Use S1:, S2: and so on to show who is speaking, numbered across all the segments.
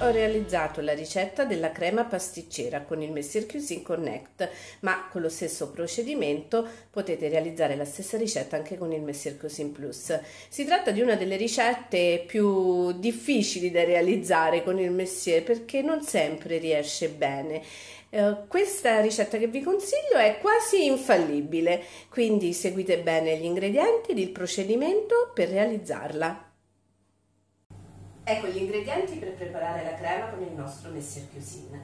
S1: ho realizzato la ricetta della crema pasticcera con il Messier Cuisine Connect, ma con lo stesso procedimento potete realizzare la stessa ricetta anche con il Messier Cuisine Plus. Si tratta di una delle ricette più difficili da realizzare con il Messier perché non sempre riesce bene. Uh, questa ricetta che vi consiglio è quasi infallibile, quindi seguite bene gli ingredienti ed il procedimento per realizzarla. Ecco gli ingredienti per preparare la crema con il nostro Messier Cuisine.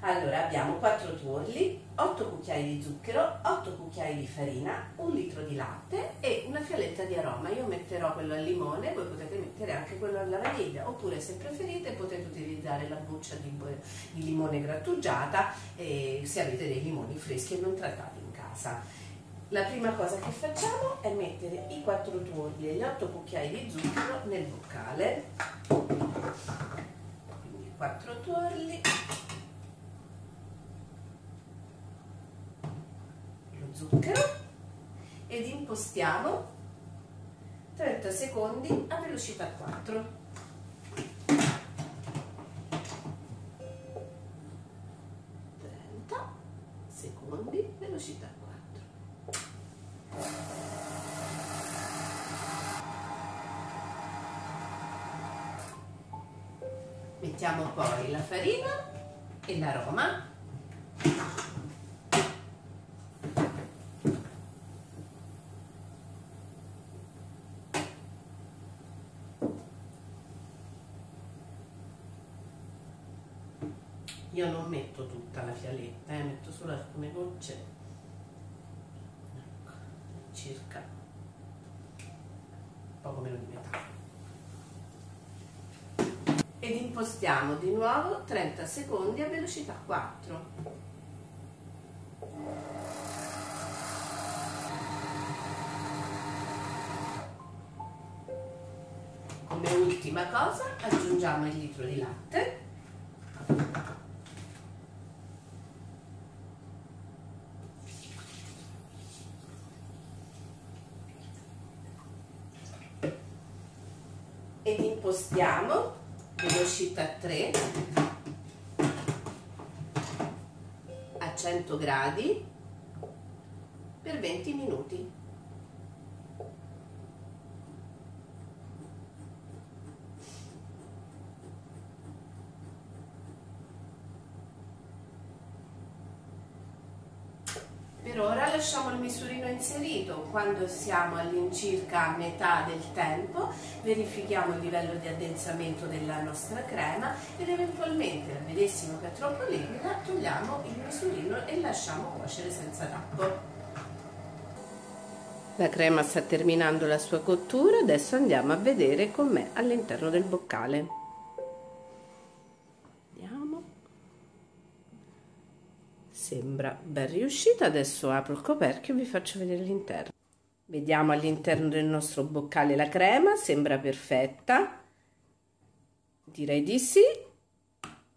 S1: Allora abbiamo 4 tuorli, 8 cucchiai di zucchero, 8 cucchiai di farina, 1 litro di latte e una fialetta di aroma. Io metterò quello al limone, voi potete mettere anche quello alla vaniglia oppure se preferite potete utilizzare la buccia di, di limone grattugiata eh, se avete dei limoni freschi e non trattati in casa. La prima cosa che facciamo è mettere i 4 tuorli e gli 8 cucchiai di zucchero nel boccale. Quindi 4 tuorli, lo zucchero ed impostiamo 30 secondi a velocità 4. 30 secondi velocità 4. Mettiamo poi la farina e l'aroma. Io non metto tutta la fialetta, eh, metto solo alcune gocce, ecco, circa. Poco meno di metà ed impostiamo di nuovo 30 secondi a velocità 4. Come ultima cosa aggiungiamo il litro di latte ed impostiamo velocità 3 a 100 gradi per 20 minuti. Per ora lasciamo il misurino inserito, quando siamo all'incirca a metà del tempo verifichiamo il livello di addensamento della nostra crema ed eventualmente vedessimo che è troppo liquida togliamo il misurino e lasciamo cuocere senza tappo. La crema sta terminando la sua cottura, adesso andiamo a vedere com'è all'interno del boccale. Sembra ben riuscita. Adesso apro il coperchio e vi faccio vedere l'interno. Vediamo all'interno del nostro boccale la crema sembra perfetta. Direi di sì.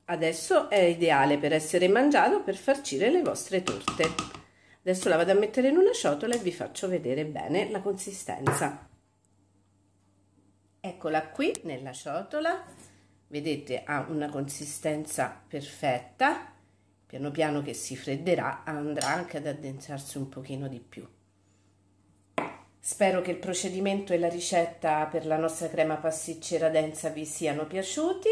S1: Adesso è ideale per essere mangiato per farcire le vostre torte. Adesso la vado a mettere in una ciotola e vi faccio vedere bene la consistenza. Eccola qui nella ciotola. Vedete ha una consistenza perfetta piano piano che si fredderà andrà anche ad addensarsi un pochino di più. Spero che il procedimento e la ricetta per la nostra crema pasticcera densa vi siano piaciuti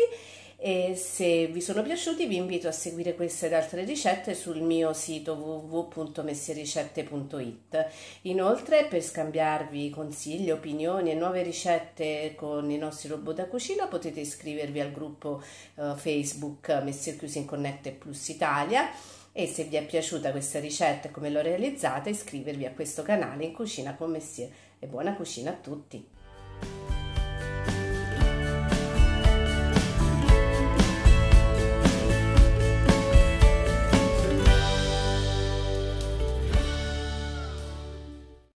S1: e se vi sono piaciuti vi invito a seguire queste ed altre ricette sul mio sito www.messiericette.it inoltre per scambiarvi consigli, opinioni e nuove ricette con i nostri robot da cucina potete iscrivervi al gruppo uh, Facebook Messier Cuisine Connect Plus Italia. E se vi è piaciuta questa ricetta e come l'ho realizzata iscrivervi a questo canale in cucina con Messier. E buona cucina a tutti!